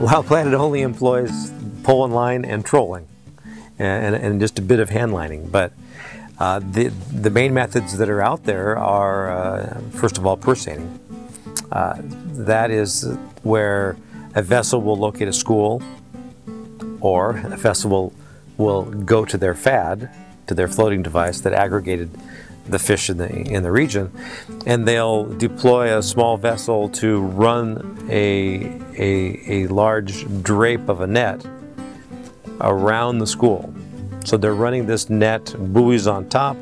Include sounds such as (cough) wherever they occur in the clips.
Wild Planet only employs pole and line and trolling, and, and just a bit of hand lining. But uh, the the main methods that are out there are uh, first of all purse. Uh, that is where a vessel will locate a school, or a vessel will, will go to their FAD, to their floating device that aggregated the fish in the in the region, and they'll deploy a small vessel to run a a, a large drape of a net around the school. So they're running this net, buoys on top,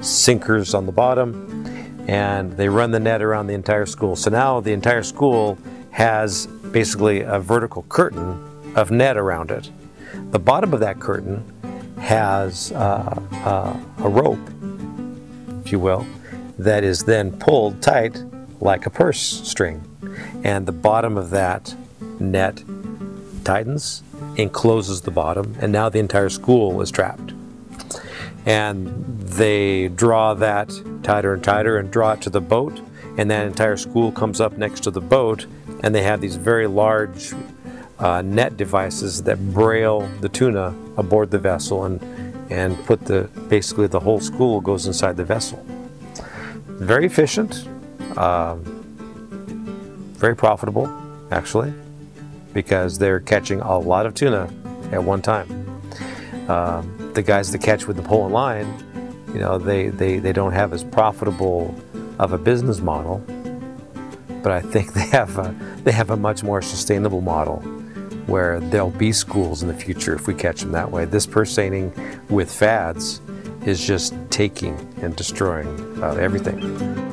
sinkers on the bottom, and they run the net around the entire school. So now the entire school has basically a vertical curtain of net around it. The bottom of that curtain has uh, uh, a rope if you will, that is then pulled tight like a purse string. And the bottom of that net tightens, encloses the bottom, and now the entire school is trapped. And they draw that tighter and tighter and draw it to the boat, and that entire school comes up next to the boat, and they have these very large uh, net devices that brail the tuna aboard the vessel and and put the basically the whole school goes inside the vessel. Very efficient, um, very profitable actually, because they're catching a lot of tuna at one time. Um, the guys that catch with the pole and line, you know, they, they, they don't have as profitable of a business model, but I think (laughs) they have a, they have a much more sustainable model where there'll be schools in the future if we catch them that way. This purse seining with fads is just taking and destroying uh, everything.